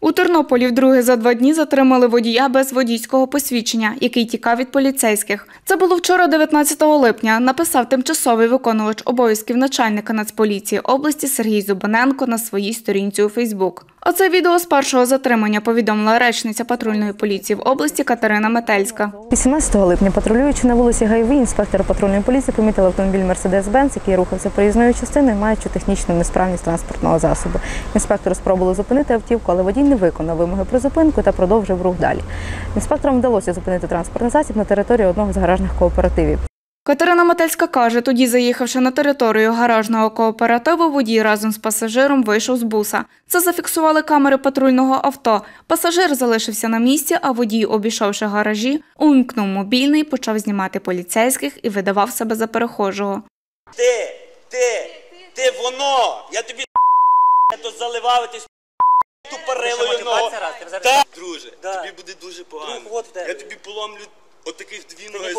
У Тернополі вдруге за два дні затримали водія без водійського посвідчення, який тікав від поліцейських. Це було вчора, 19 липня. Написав тимчасовий виконувач обов'язків начальника Нацполіції області Сергій Зубаненко на своїй сторінці у Фейсбук. Оце відео з першого затримання повідомила речниця патрульної поліції в області Катерина Метельська. 18 липня, патрулюючи на вулиці Гайві, інспектор патрульної поліції помітив автомобіль Мерседес-Бенц, який рухався проїзною частиною, маючи технічну несправність транспортного засобу. Інспектор спробували зупинити автівку, але водій не виконав вимоги про зупинку та продовжив рух далі. Інспекторам вдалося зупинити транспортний засіб на території одного з гаражних кооперативів. Катерина Метельська каже, тоді, заїхавши на територію гаражного кооперативу, водій разом з пасажиром вийшов з буса. Це зафіксували камери патрульного авто. Пасажир залишився на місці, а водій, обійшовши гаражі, увімкнув мобільний, почав знімати поліцейських і видавав себе за перехожого. Ти, ти, ти воно! Я тобі то заливав, ти тупорилою ногу. Друже, тобі буде дуже погано. Я тобі поломлю отаких дві ноги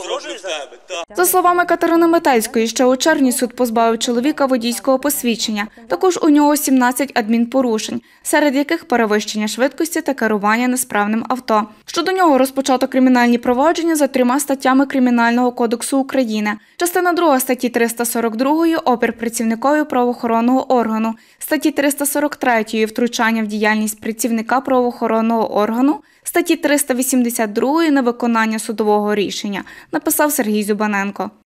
За словами Катерини Метельської, ще у червні суд позбавив чоловіка водійського посвідчення. Також у нього 17 адмінпорушень, серед яких перевищення швидкості та керування несправним авто. Щодо нього розпочато кримінальні провадження за трьома статтями Кримінального кодексу України. Частина 2 статті 342 – опір працівникові правоохоронного органу, статті 343 – втручання в діяльність працівника правоохоронного органу, статті 382 – невиконання судового рішення, написав Сергій Зубаненко.